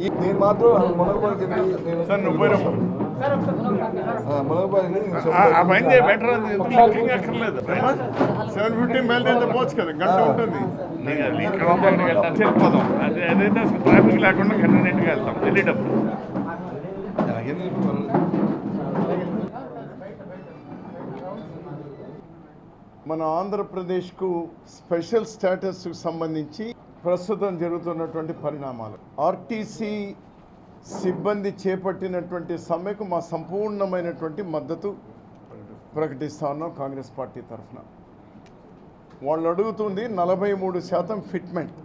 ఈ- నేను మాత్రం పని చేయ బెటర్ అక్కర్లేదు? సెవెన్ ఫిఫ్టీ పోవచ్చు కదా గంట ఉంటుంది. వెళ్ళిపోదాం అది అదైతే అసలు ట్రాఫిక్ లేకుండా వెళ్తాం వెళ్ళేటప్పుడు. మన ఆంధ్రప్రదేశ్కు స్పెషల్ స్టేటస్కు సంబంధించి ప్రస్తుతం జరుగుతున్నటువంటి పరిణామాలు. ఆర్టీసీ సిబ్బంది చేపట్టినటువంటి సమ్మెకు మా సంపూర్ణమైనటువంటి మద్దతు ప్రకటిస్తా ఉన్నాం కాంగ్రెస్ పార్టీ తరఫున. వాళ్ళు అడుగుతుంది నలభై మూడు శాతం ఫిట్మెంట్.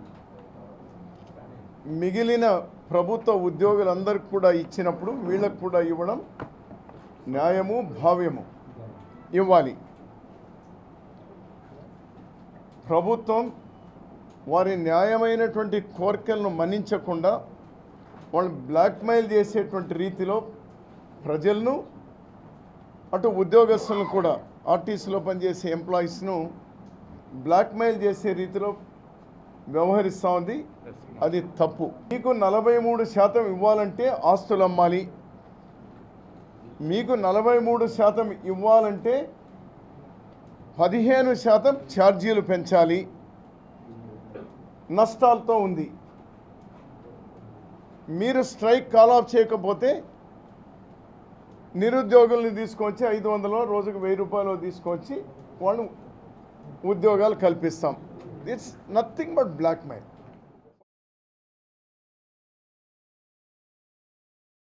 మిగిలిన ప్రభుత్వ ఉద్యోగులందరికీ కూడా ఇచ్చినప్పుడు వీళ్ళకు కూడా ఇవ్వడం న్యాయము భావ్యము ఇవ్వాలి. ప్రభుత్వం వారి న్యాయమైనటువంటి కోరికలను మన్నించకుండా వాళ్ళు బ్లాక్మెయిల్ చేసేటువంటి రీతిలో ప్రజలను అటు ఉద్యోగస్తులను కూడా ఆర్టీసీలో పనిచేసే ఎంప్లాయీస్ను బ్లాక్మెయిల్ చేసే రీతిలో వ్యవహరిస్తూ ఉంది. అది తప్పు. మీకు నలభై మూడు శాతం ఇవ్వాలంటే ఆస్తులు అమ్మాలి. మీకు నలభై మూడు శాతం ఇవ్వాలంటే పదిహేను శాతం ఛార్జీలు పెంచాలి. నష్టాలతో ఉంది. మీరు స్ట్రైక్ కాల్ ఆఫ్ చేయకపోతే నిరుద్యోగుల్ని తీసుకొచ్చి ఐదు వందలు రోజుకు వెయ్యి రూపాయలు తీసుకొచ్చి వాళ్ళు ఉద్యోగాలు కల్పిస్తాం. It's nothing but blackmail